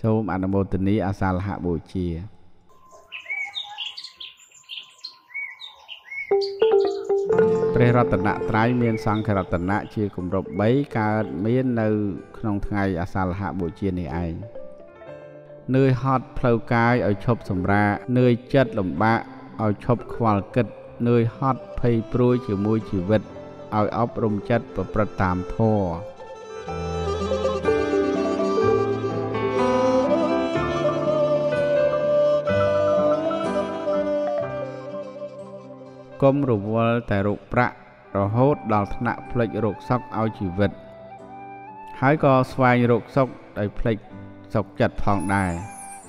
សូមអនុមោទនាអាសាលហបូជាព្រះរតនត្រ័យមានសង្ឃរតនៈជាគម្រប់3កើតមាននៅ ក្នុងថ្ងៃអាសាលហបូជានេះឯងនឿយហត់ផ្លូវកាយឲ្យឈប់សម្រាកនឿយចិត្តលំបាកឲ្យឈប់ខ្វល់គិតនឿយហត់ភ័យព្រួយជាមួយជីវិតឲ្យអប់រំចិត្តប្រព្រឹត្តតាមធម៌ កុំរវល់តែរោគប្រាក់រហូតដល់ថ្នាក់ផ្លិចរោគសោកឲ្យជីវិត ហើយក៏ស្វែងរោគសុខដោយផ្លិចសុខចិត្តផងដែរ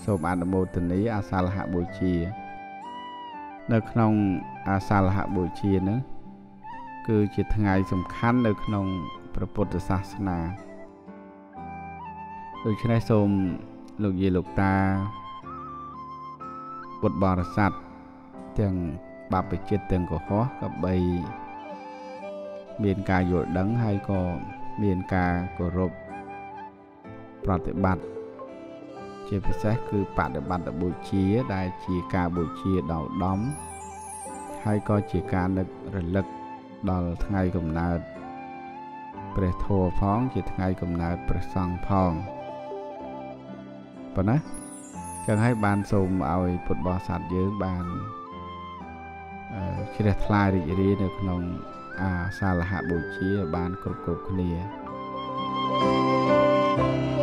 សូមអនុមោទនាអាសាលហបូជា នៅក្នុងអាសាលហបូជានឹងគឺជាថ្ងៃសំខាន់នៅក្នុងព្រះពុទ្ធសាសនាដូច្នេះសូមលោកយាយលោកតាពុទ្ធបរិស័ទទាំង បព្វជិតទាំងកុហកក៏បីមានការយល់ដឹងហើយក៏មានការគោរពប្រតិបត្តិជាពិសេសគឺបដិបត្តិបូជាដែលជាការបូជាដល់ដំ ហើយក៏ជាការនឹករលឹកដល់ថ្ងៃកំណើតព្រះធម៌ផងជាថ្ងៃកំណើតព្រះសង្ឃផងប៉ុណ្ណាចឹងហើយបានសូមឲ្យពុទ្ធបរិស័ទយើងបាន ជ្រះថ្លារីករាយនៅក្នុងអាសាលហៈបូជាបានគ្រប់គ្រប់គ្នា thank you